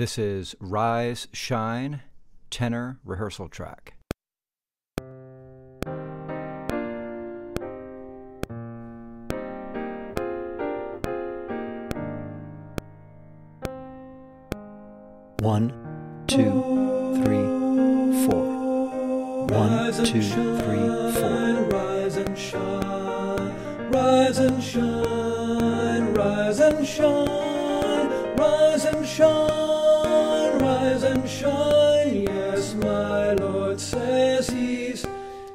This is Rise, Shine, tenor rehearsal track. One, two, three, four. One, two, three, four. Rise and shine, rise and shine, rise and shine, rise and shine, says He's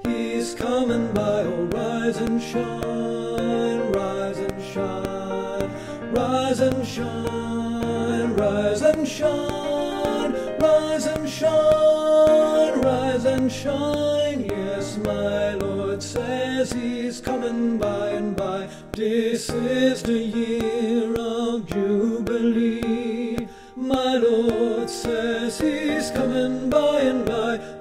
He's coming by. Oh, rise and shine, rise and shine, rise and shine, rise and shine, rise and shine, rise and shine. Yes, my Lord says He's coming by and by. This is the year of Jubilee. My Lord says He's coming by and by.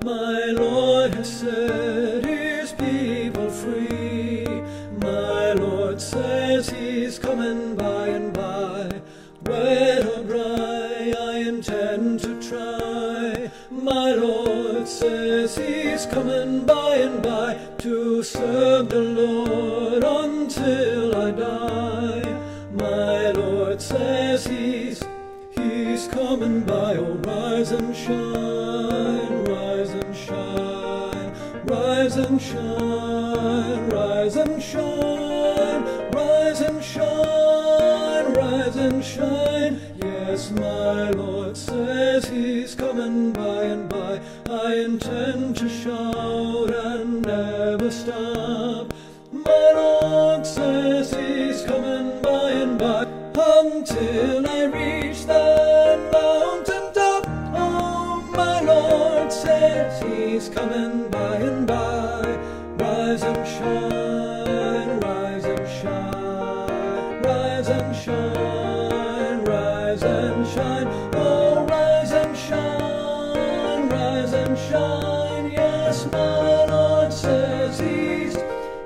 My Lord has set His people free. My Lord says He's coming by and by. Wet or dry, I intend to try. My Lord says He's coming by and by to serve the Lord until I die. My Lord says He's He's coming by. Oh, rise and shine, rise and shine, rise and shine, rise and shine, rise and shine. Yes, my Lord says He's coming by and by. I intend to shout and never stop. My Lord says He's coming by and by until I shine, rise and shine, oh rise and shine, rise and shine, yes my Lord says he's,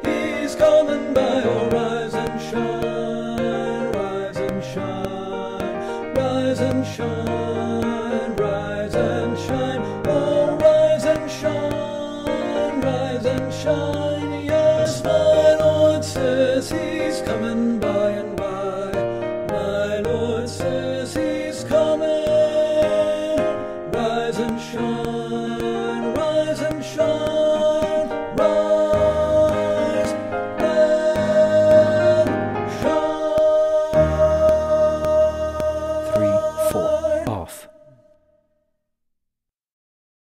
he's coming by, oh rise and shine, rise and shine, rise and shine, rise and shine, oh rise and shine, rise and shine. shine.